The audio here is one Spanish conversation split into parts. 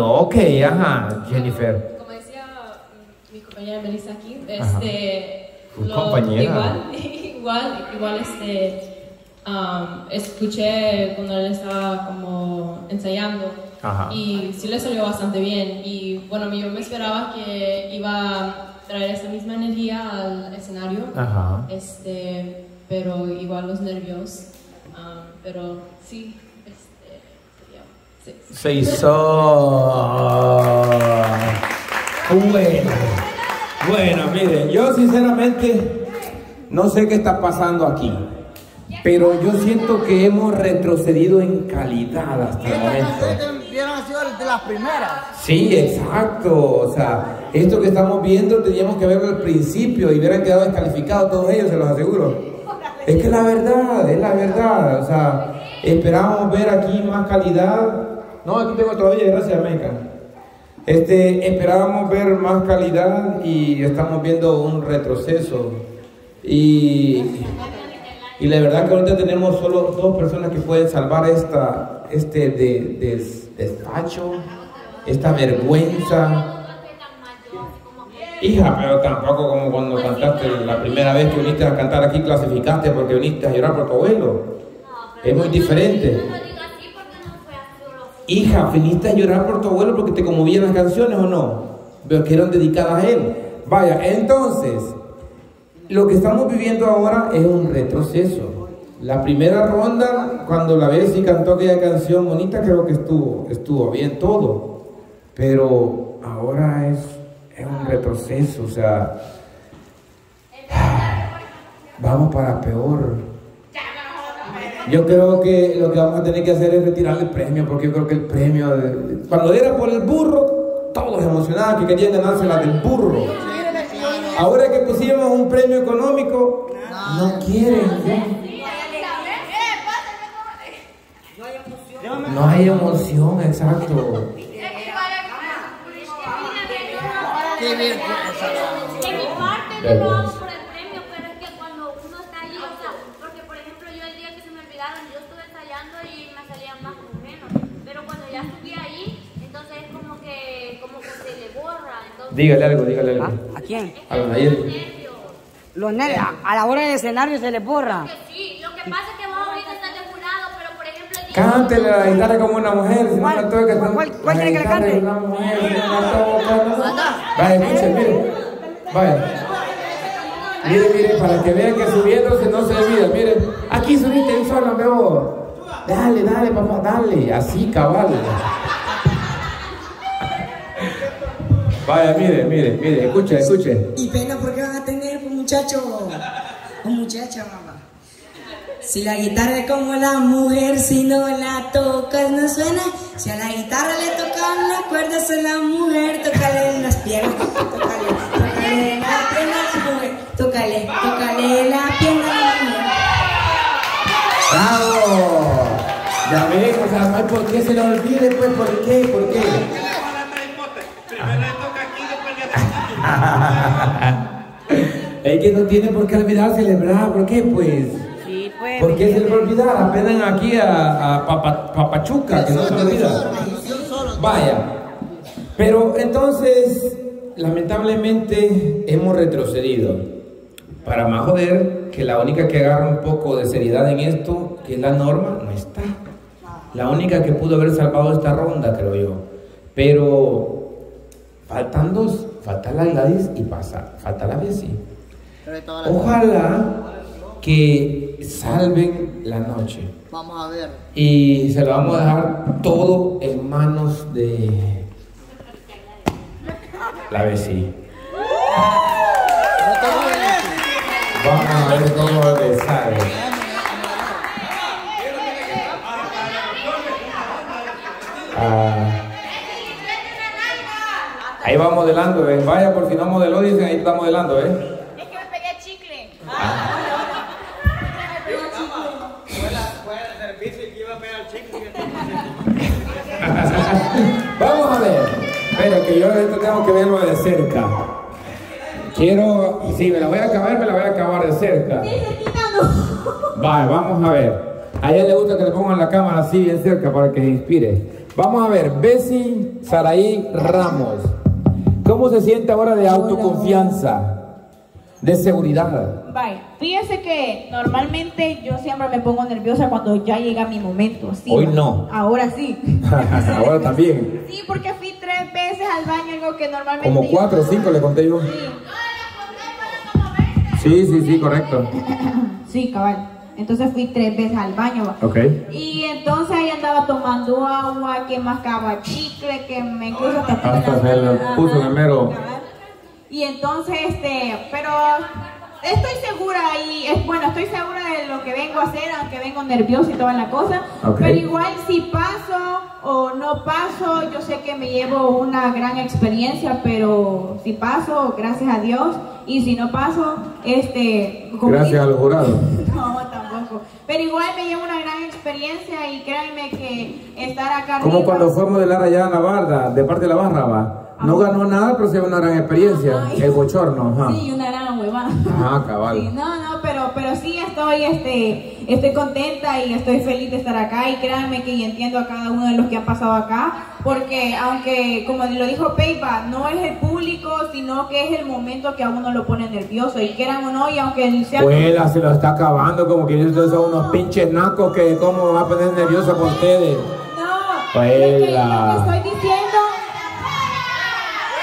Ok, ajá, Jennifer. Como decía mm, mi compañera Melissa aquí, este, Tu compañera. igual, igual, igual, este, um, escuché cuando él estaba como ensayando Ajá. y sí le salió bastante bien y bueno, yo me esperaba que iba a traer esa misma energía al escenario, Ajá. este, pero igual los nervios, um, pero sí, sí. Se hizo. Bueno. Bueno, miren, yo sinceramente no sé qué está pasando aquí. Pero yo siento que hemos retrocedido en calidad hasta el momento. De las primeras. Sí, exacto. O sea, esto que estamos viendo teníamos que verlo al principio y hubieran quedado descalificados todos ellos, se los aseguro. Es que la verdad, es la verdad. O sea, esperábamos ver aquí más calidad. No, aquí tengo todavía, gracias, Meca. Este, esperábamos ver más calidad y estamos viendo un retroceso. Y, y la verdad que ahorita tenemos solo dos personas que pueden salvar esta, este de, des- despacho, esta vergüenza. Hija, pero tampoco como cuando cantaste la primera vez que viniste a cantar aquí, clasificaste porque viniste a llorar por tu abuelo. Es muy diferente. Hija, viniste a llorar por tu abuelo porque te conmovían las canciones o no? Pero que eran dedicadas a él. Vaya, entonces, lo que estamos viviendo ahora es un retroceso. La primera ronda, cuando la ves cantó aquella canción bonita, creo que estuvo, estuvo bien todo. Pero ahora es, es un retroceso, o sea, vamos para peor. Yo creo que lo que vamos a tener que hacer es retirarle el premio, porque yo creo que el premio, de- cuando era por el burro, todos emocionados que querían ganarse la del burro. Ahora que pusimos un premio económico, no quieren. No hay emoción, exacto. Qué vergüenza. De mi parte no lo hago por el premio, pero es que cuando uno está allí, o sea, porque por ejemplo yo el día que se me olvidaron, yo estuve ensayando y me salían más o menos, pero cuando ya estuve ahí, entonces es como que, como que se le borra, entonces Dígale algo, dígale algo. ¿A quién? A los Nayeli. nervios. Los nenes, a, a la hora del escenario se les borra. Sí, lo que pasa es que vos ahorita estás de jurado, pero por ejemplo el Cántele la guitarra como una mujer, si no la toca. ¿Cuál- cuál- cuál quiere que le cante? Una mujer, si no la no. Vaya, escuchen, miren. Vaya. Miren, miren, para que vean que subiéndose no se olvida. Miren, aquí subiste un solo, veo. Dale, dale, papá, dale. Así, cabal. Vaya, miren, miren, miren, escuchen, escuchen. Y pena porque van a tener un muchacho o muchacha, mamá. Si la guitarra es como la mujer, si no la tocas no suena. Si a la guitarra le tocan las cuerdas a la mujer, tócale en las piernas, tócale, tócale en las piernas a la mujer, tócale, tócale la pierna a la mujer. ¡Bravo! Ya ven, o sea, no hay por qué se lo olvide, pues, ¿por qué? ¿Por qué? Es que no tiene por qué olvidarse, ¿verdad? ¿Por qué, pues? Sí, pues. ¿Por qué se le va a olvidar? Apenas aquí a, a Papa- Papachuca, que no se olvida. Vaya. Pero entonces, lamentablemente, hemos retrocedido. Para más joder, que la única que agarra un poco de seriedad en esto, que es la norma, no está. La única que pudo haber salvado esta ronda, creo yo. Pero faltan dos. Falta la Gladys y pasa. Falta la Bessie. Ojalá que salven la noche. Vamos a ver. Y se lo vamos a dejar todo en manos de la Bessie. Vamos a ver cómo le sale. Ah. Ahí va modelando, ¿eh? Vaya, por si no modeló, dicen, ahí está modelando, ¿eh? Es que me pegué chicle. Vamos a ver. Pero que yo esto tengo que verlo de cerca. Quiero, si me la voy a acabar, me la voy a acabar de cerca. Vale, vamos a ver. A ella le gusta que le pongan la cámara así bien cerca para que inspire. Vamos a ver, Bessie Saraí Ramos. ¿Cómo se siente ahora de autoconfianza? De seguridad. Vaya, fíjese que normalmente yo siempre me pongo nerviosa cuando ya llega mi momento. ¿sí? Hoy no. Ahora sí. ahora también. Sí, porque fui tres veces al baño, algo que normalmente. Como cuatro o cinco le conté yo. Sí, Sí, sí, sí, correcto. sí, cabal. Entonces fui tres veces al baño. va. Ok. Y entonces ahí andaba tomando agua, que mascaba chicle, que me incluso hasta, Hasta se le puso en el mero. Y entonces, este, pero estoy segura y es bueno, estoy segura de lo que vengo a hacer, aunque vengo nerviosa y toda la cosa. Ok. Pero igual si paso o no paso, yo sé que me llevo una gran experiencia, pero si paso, gracias a Dios. Y si no paso, este, como Gracias a digo- los jurados. no, tampoco. Pero igual me llevo una gran experiencia y créanme que estar acá Como arriba- cuando fue a modelar allá en la barda, de parte de la barra, va. No ganó nada, pero se llevó una gran experiencia. Ay. El bochorno, ajá. Sí, una gran huevada. Ajá, cabal. Sí, no, no, pero, pero sí estoy, este, estoy contenta y estoy feliz de estar acá y créanme que entiendo a cada uno de los que han pasado acá, porque aunque, como lo dijo Peipa, no es el público, sino que es el momento que a uno lo pone nervioso y quieran o no, y aunque sea... Puela, se lo está acabando, como que ellos son unos pinches nacos que cómo va a poner nerviosa por ustedes. No, lo que, lo que estoy diciendo...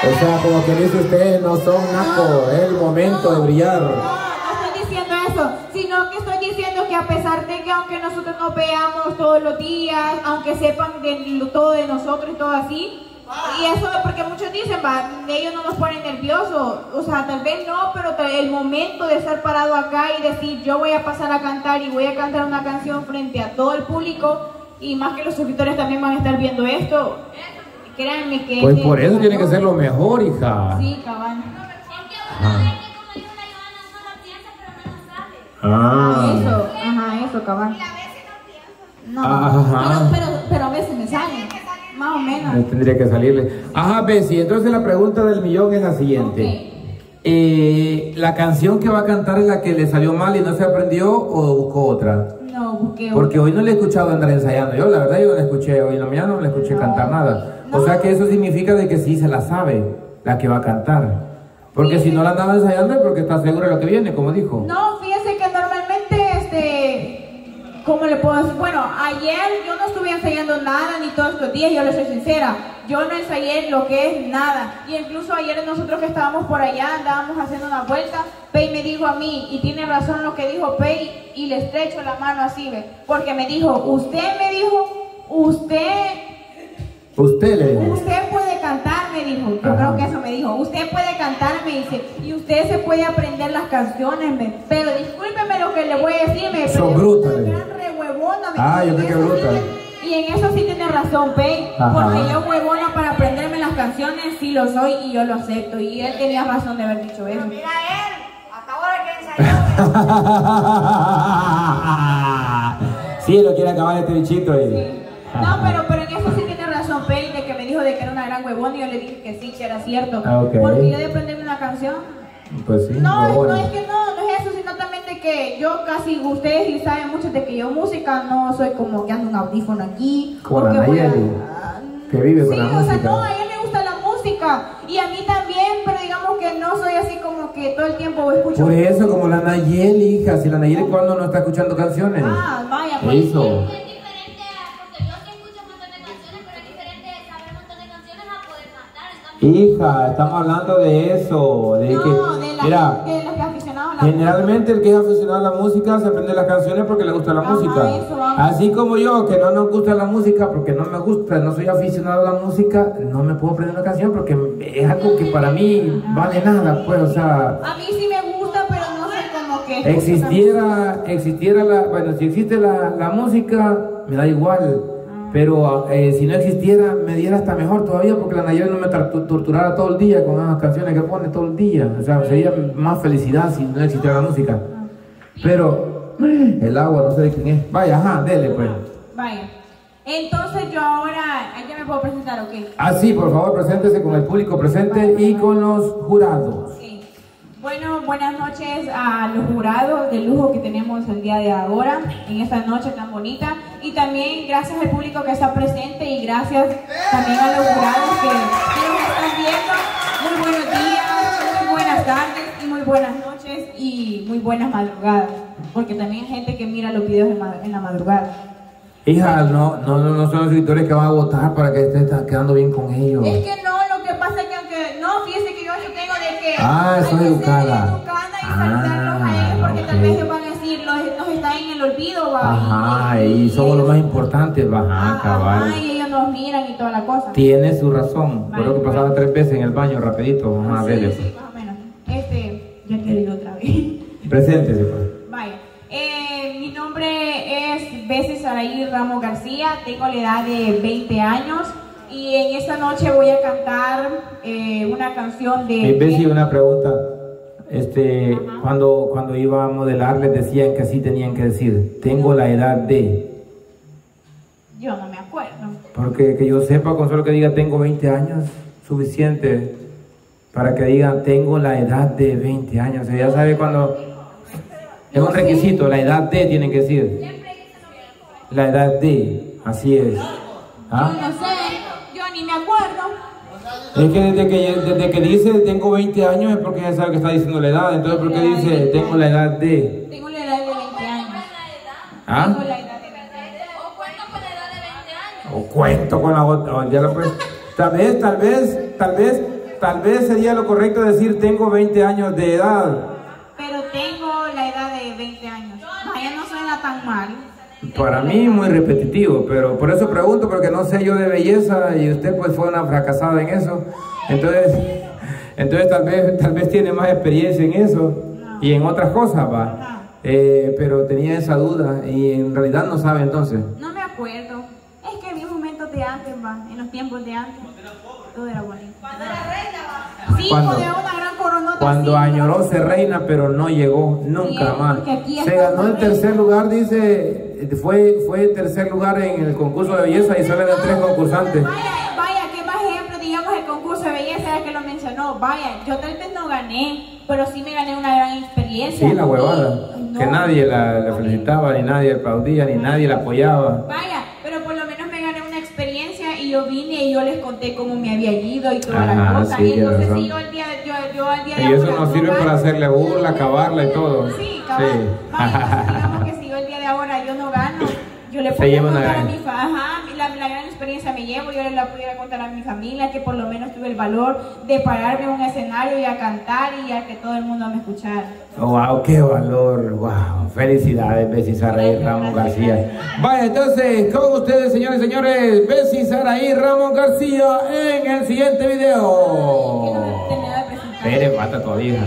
O sea, como que dice ustedes, no son nacos, es el momento de brillar. Sino que estoy diciendo que a pesar de que aunque nosotros nos veamos todos los días, aunque sepan de lo- todo de nosotros y todo así, y eso es porque muchos dicen, va, ellos no nos ponen nerviosos, o sea, tal vez no, pero el momento de estar parado acá y decir, yo voy a pasar a cantar y voy a cantar una canción frente a todo el público, y más que los suscriptores también van a estar viendo esto, créanme que... Pues es por eso tiene que ser lo mejor, hija. Sí, cabal. Es Ah. Eso, ajá, eso, cabal. No, Ajá. pero, pero, pero a veces me sale, más o menos. Tendría que salirle. Ajá, Bessie, entonces la pregunta del millón es la siguiente. Eh, ¿La canción que va a cantar es la que le salió mal y no se aprendió o buscó otra? No, busqué Porque hoy no le he escuchado andar ensayando. Yo, la verdad, yo no la escuché hoy en la mañana, no le escuché cantar nada. O sea que eso significa de que sí se la sabe, la que va a cantar. Porque si no la andaba ensayando es porque está segura de lo que viene, como dijo. No, ¿cómo le puedo decir? Bueno, ayer yo no estuve ensayando nada ni todos los días, yo le soy sincera. Yo no ensayé lo que es nada. Y incluso ayer nosotros que estábamos por allá, andábamos haciendo una vuelta, Pei me dijo a mí, y tiene razón lo que dijo Pei, y le estrecho la mano así, ¿ve? Porque me dijo, usted me dijo, usted Usted le dijo. Usted puede cantar, me dijo. Yo Ajá. creo que eso me dijo. Usted puede cantar, me dice. Y usted se puede aprender las canciones, me. Pero discúlpeme lo que le voy a decir, me. Pero es bruta. Ah, Y yo en eso sí bruta. tiene- Y en eso sí tiene razón, Pei. Porque yo huevona para aprenderme las canciones sí lo soy y yo lo acepto. Y él tenía razón de haber dicho eso. Mira él, hasta ahora que ensayó. sí, lo quiere acabar este bichito ahí. No, pero, pero en eso sí tiene razón, Pei, de que me dijo de que era una gran huevona y yo le dije que sí, que era cierto. Ah. Porque yo de aprenderme una canción, Pues sí, No, no es que no, de que yo casi, ustedes sí saben mucho de que yo música no soy como que ando un audífono aquí. Como o la que voy a- Nayeli, Ah, que vive con sí, la o sea, música. no, a ella le gusta la música y a mí también, pero digamos que no soy así como que todo el tiempo escucho. Por eso, como la Nayeli, hija, si la Nayeli cuando no está escuchando canciones. Ah, vaya, pues. Eso. Es diferente, a- porque yo sí escucho un montón de canciones, pero es diferente saber un montón de canciones a poder cantar. En cambio, Hija, estamos hablando de eso, de No, que, de, la, mira, generalmente el que es aficionado a la música se aprende las canciones porque le gusta la Ajá, música. Así como yo, que no nos gusta la música porque no me gusta, no soy aficionado a la música, no me puedo aprender una canción porque es algo que para mí vale nada, pues, o sea, A mí sí me gusta, pero no soy como que... existiera, existiera la, bueno, si existe la, la música, me da igual. Pero eh, si no existiera, me diera hasta mejor todavía porque la Nayeli no me torturara todo el día con esas canciones que pone todo el día. O sea, sería más felicidad si no existiera la música. Pero el agua, no sé de quién es. Vaya, ajá, dele pues. Vaya. Entonces yo ahora, ¿ya me puedo presentar o qué? Así, por favor, preséntese con el público presente y con los jurados. Sí. Bueno, buenas noches a los jurados de lujo que tenemos el día de ahora, en esta noche tan bonita. Y también gracias al público que está presente y gracias también a los jurados que, que nos están viendo. Muy buenos días, muy buenas tardes y muy buenas noches y muy buenas madrugadas. Porque también hay gente que mira los videos en, la madrugada. Hija, no, no, no, no son los escritores que van a votar para que estés quedando bien con ellos. Es que no, lo que pasa es que aunque no, fíjese que yo eso tengo de que Ah, ser educada. educada y Ah, a ellos porque tal ok. vez ellos van a decir, los, nos está en el olvido, va. Ajá, y somos los más importantes, baja, Ajá, cabal. y ellos nos miran y toda la cosa. Tiene su razón. Lo que pasaba tres veces en el baño, rapidito. Vamos a Sí, verle. sí, más o menos. Este, ya quiero ir otra vez. Preséntese, pues. Vaya. Eh, mi nombre es Bessie Saraí Ramos García, tengo la edad de 20 años y en esta noche voy a cantar eh, una canción de... Bessie, una pregunta. Este, cuando, cuando iba a modelar les decían que así tenían que decir, tengo la edad de, Yo no me acuerdo. porque que yo sepa, con solo que diga tengo 20 años, suficiente para que digan tengo la edad de 20 años. O sea, ya sabe cuando es un requisito, la edad de tienen que decir. La edad de, así es. ¿Ah? Yo no sé, yo ni me acuerdo. Es que desde que, desde que dice tengo 20 años es porque ya sabe que está diciendo la edad. Entonces, ¿por qué dice tengo la edad de? Tengo la edad de 20 años. ¿Ah? Tengo la edad de 20 años. ¿O cuento con la edad de 20 años? O cuento con la otra. ya la pues- Tal vez, tal vez, tal vez, tal vez sería lo correcto decir tengo 20 años de edad. Pero tengo la edad de 20 años. Vaya, no suena tan mal. Para mí muy repetitivo, pero por eso pregunto, porque no sé yo de belleza y usted pues fue una fracasada en eso. Entonces, entonces tal vez, tal vez tiene más experiencia en eso y en otras cosas, va. Eh, pero tenía esa duda y en realidad no sabe entonces. No me acuerdo. Es que vi momentos de antes, va. En los tiempos de antes. Todo era bonito. Cuando era reina, va. Sí, Cuando- cuando una gran coronota. Cuando sí, añoró ser reina, pero no llegó nunca Sí, más. Se ganó el tercer lugar, dice, fue, fue tercer lugar en el concurso de belleza y solo eran tres concursantes. Vaya, vaya, qué más ejemplo, digamos, el concurso de belleza que lo mencionó. Vaya, yo tal vez no gané, pero sí me gané una gran experiencia. Sí, la huevada. Y- no. Que nadie la, la felicitaba, ni nadie aplaudía, ni nadie la apoyaba. Vaya, pero por lo menos me gané una experiencia y yo vine y yo les conté cómo me había ido y toda Ajá, la cosa. sí, y entonces sí, yo al día, yo, yo al día de Y eso ahora nos no sirve para hacerle burla, acabarla y todo. Sí, cabal. Sí. Vaya, yo no gano, yo le puedo contar a mi ajá, la, la gran experiencia me llevo, yo le la pudiera contar a mi familia que por lo menos tuve el valor de pararme en un escenario y a cantar y a que todo el mundo me escuchara. Wow, qué valor, wow. Felicidades, Bessie Saraí Ramos García. Vaya, entonces, con ustedes, señores y señores, Bessie Saraí Ramos García en el siguiente video. Que no me terminé de presentar. Espere, falta todavía.